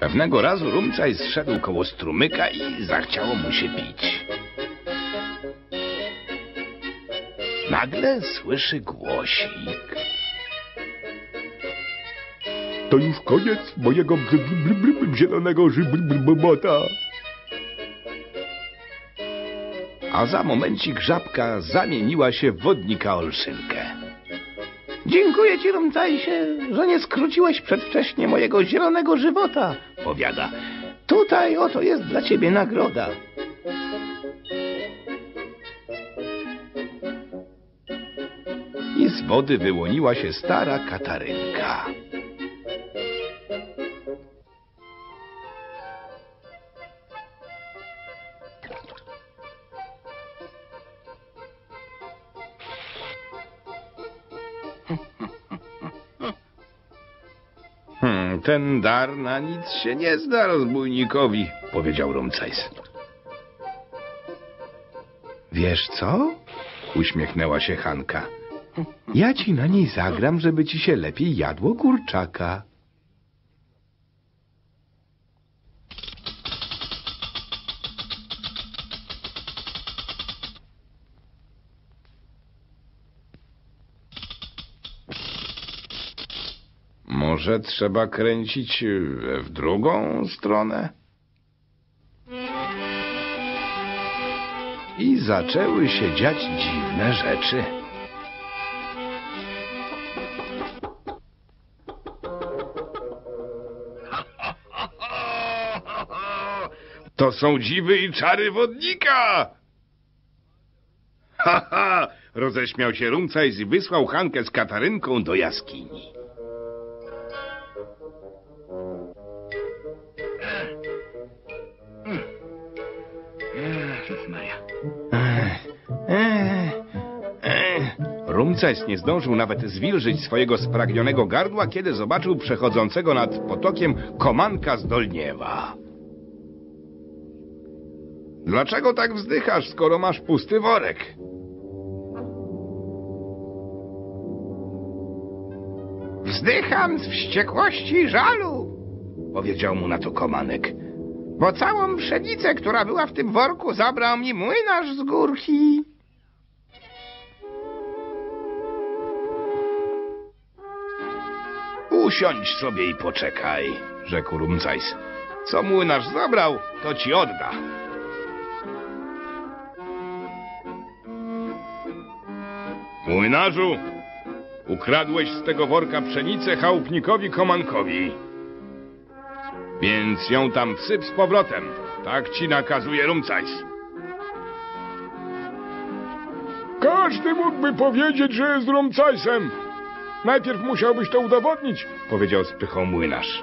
Pewnego razu Rumcaj zszedł koło strumyka i zachciało mu się pić. Nagle słyszy głosik. To już koniec mojego zielonego żybota. A za momencik żabka zamieniła się w wodnika olszynkę. Dziękuję ci, Rumcajsie, że nie skróciłeś przedwcześnie mojego zielonego żywota, powiada. Tutaj oto jest dla ciebie nagroda. I z wody wyłoniła się stara Katarynka. Ten dar na nic się nie zda rozbójnikowi, powiedział Rumcajs. Wiesz co? Uśmiechnęła się Hanka. Ja ci na niej zagram, żeby ci się lepiej jadło kurczaka. Może trzeba kręcić e, w drugą stronę? I zaczęły się dziać dziwne rzeczy. To są dziwy i czary wodnika! Ha, ha! Roześmiał się Rumcajs i wysłał Hankę z Katarynką do jaskini. Rumcajs nie zdążył nawet zwilżyć swojego spragnionego gardła, kiedy zobaczył przechodzącego nad potokiem komanka z Dolniewa. Dlaczego tak wzdychasz, skoro masz pusty worek? Wzdycham z wściekłości i żalu, powiedział mu na to komanek. Bo całą pszenicę, która była w tym worku, zabrał mi młynarz z górki. Usiądź sobie i poczekaj, rzekł Rumcajs. Co młynarz zabrał, to ci odda. Młynarzu, ukradłeś z tego worka pszenicę chałupnikowi Komankowi. Więc ją tam wsyp z powrotem. Tak ci nakazuje Rumcajs. Każdy mógłby powiedzieć, że jest Rumcajsem. Najpierw musiałbyś to udowodnić. Powiedział z pychą młynarz.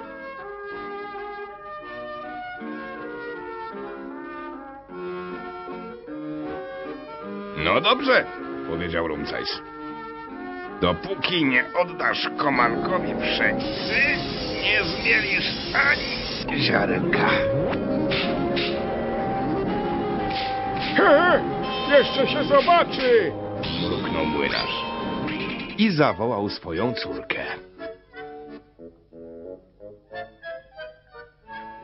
No dobrze, powiedział Rumcajs. Dopóki nie oddasz komankowi pszenicy, nie zmielisz ani ziarenka. He, jeszcze się zobaczy. Mruknął młynarz. I zawołał swoją córkę.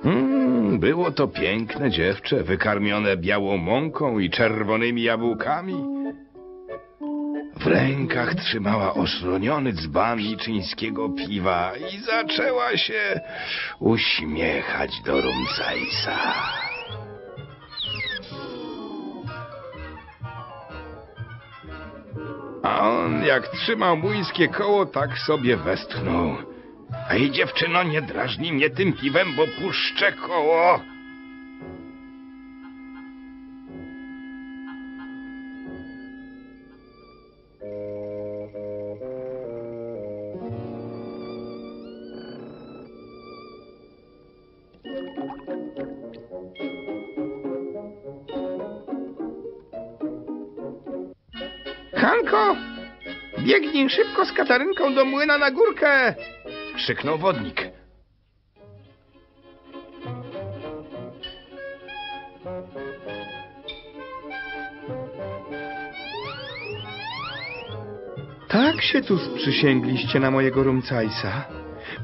Mm, było to piękne dziewczę, wykarmione białą mąką i czerwonymi jabłkami. Rękach trzymała oszroniony dzban liczyńskiego piwa i zaczęła się uśmiechać do Rumcajsa. A on jak trzymał młyńskie koło, tak sobie westchnął. Ej, dziewczyno, nie drażnij mnie tym piwem, bo puszczę koło. Hanko, biegnij szybko z Katarynką do młyna na górkę! Krzyknął wodnik. Tak się tu sprzysięgliście na mojego rumcajsa.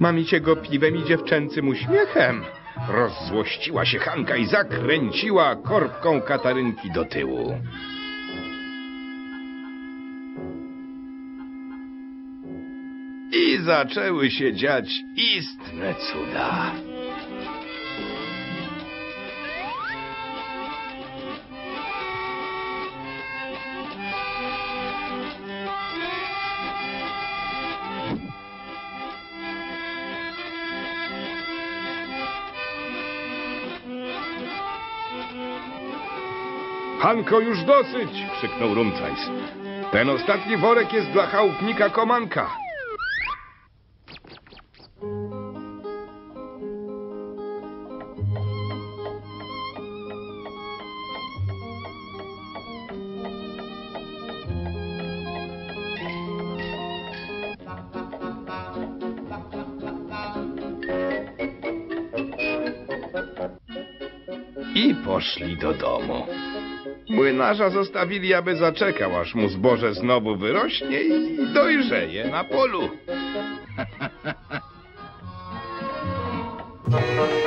Mamicie go piwem i dziewczęcym uśmiechem. Rozzłościła się Hanka i zakręciła korbką Katarynki do tyłu. Zaczęły się dziać istne cuda. Hanko, już dosyć! krzyknął Rumcajs. Ten ostatni worek jest dla chałupnika Komanka. Poszli do domu. Młynarza zostawili, aby zaczekał, aż mu zboże znowu wyrośnie i dojrzeje na polu.